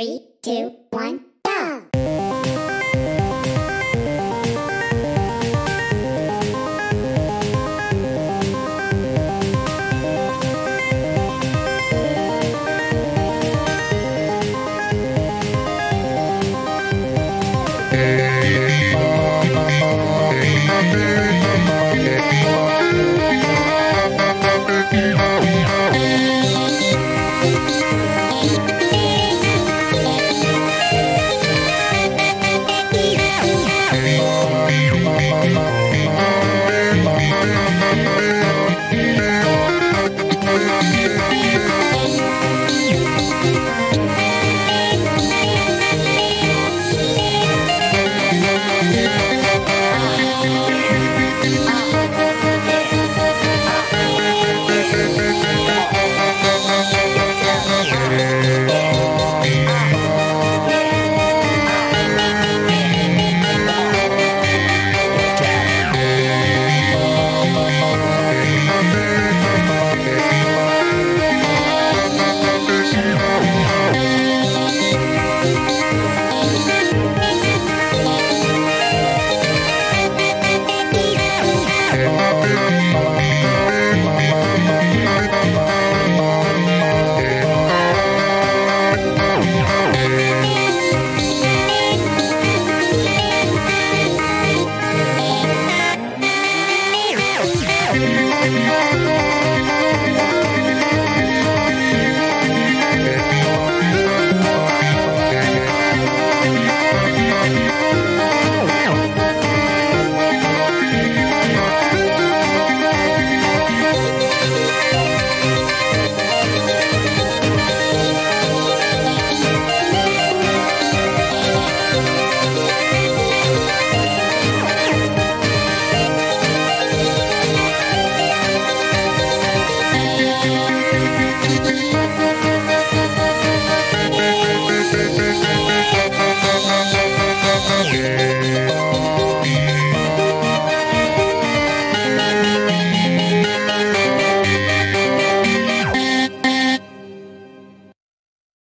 Three, two, one.